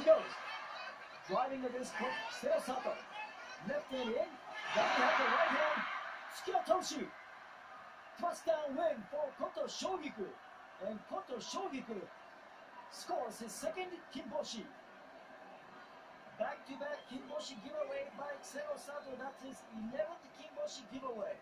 He goes. Driving against Seo Serasato. Left hand in. Then he the right hand. Tsukiotoshi. down win for Kotoshogiku. And Kotoshogiku scores his second Kimboshi. Back-to-back Kimboshi giveaway by Serasato. That's his 11th Kimboshi giveaway.